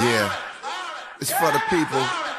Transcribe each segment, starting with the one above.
Yeah. It's for the people.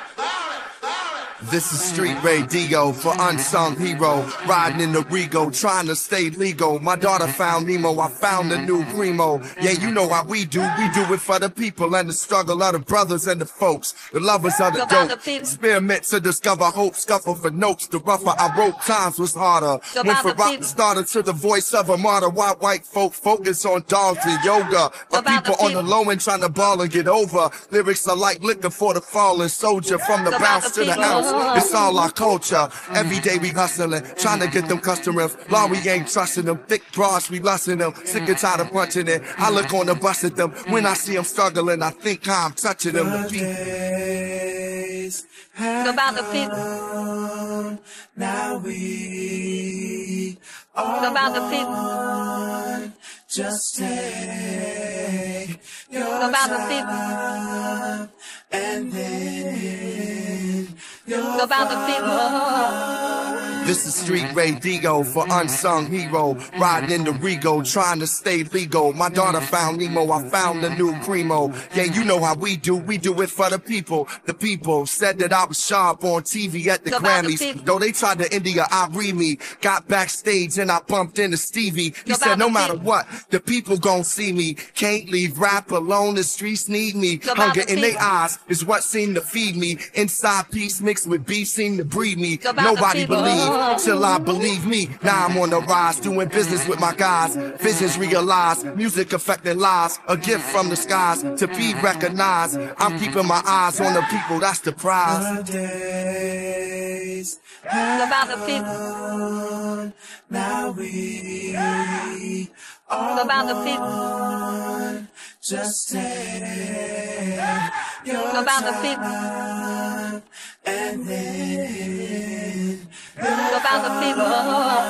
This is Street Radio for Unsung Hero. Riding in the Regal, trying to stay legal. My daughter found Nemo, I found a new primo. Yeah, you know how we do. We do it for the people and the struggle of the brothers and the folks. The lovers of the dope. Experiment to discover hope, scuffle for notes. The rougher I wrote, times was harder. Went from rock starter to the voice of a martyr. Why white folk focus on dogs and yoga. But people on the low end trying to ball and get over. Lyrics are like liquor for the fallen soldier. From the bounce to the ounce. It's all our culture. Every day we hustling, trying to get them customers. Law, we ain't trusting them. Thick bras, we lusting them. Sick and tired of punching it. I look on the bus at them. When I see them struggling, I think I'm touching them. The days about the people. Now we are about the people. Just take your about the people. And then about the people. This is Street Radio for Unsung Hero. Riding in the Regal, trying to stay legal. My daughter found Nemo, I found a new primo. Yeah, you know how we do. We do it for the people. The people said that I was sharp on TV at the Grammys. Though they tried to India.Arie me. Got backstage and I bumped into Stevie. He said, no matter what, the people gon' see me. Can't leave rap alone, the streets need me. Hunger in their eyes is what seemed to feed me. Inside peace mixed with beef seem to breed me. Nobody believe till I believe me. Now I'm on the rise, doing business with my guys. Visions realized, music affecting lives. A gift from the skies to be recognized. I'm keeping my eyes on the people, that's the prize. The about the people. Now we are about the people. Just take your about the people. And then the people.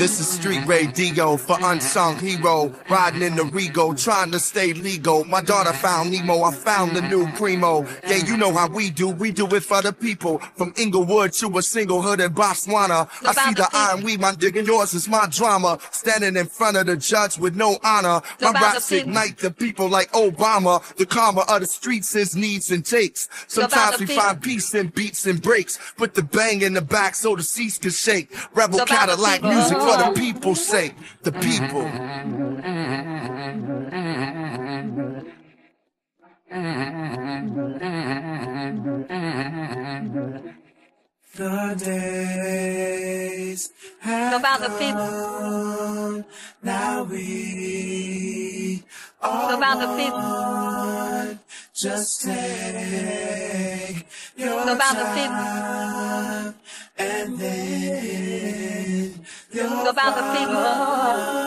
This is Street Radio for Unsung Hero. Riding in the Regal, trying to stay legal. My daughter found Nemo, I found the new primo. Yeah, you know how we do. We do it for the people. From Englewood to a single hood in Botswana. I see the iron weed, my digging yours is my drama. Standing in front of the judge with no honor. My raps ignite the people like Obama. The karma of the streets is needs and takes. Sometimes we find peace in beats and breaks. Put the bang in the back so the seats can shake. Rebel Cadillac music for the people's sake. The people. The days have about the people. Now we are about the people. Just take your about the people. And then about the people.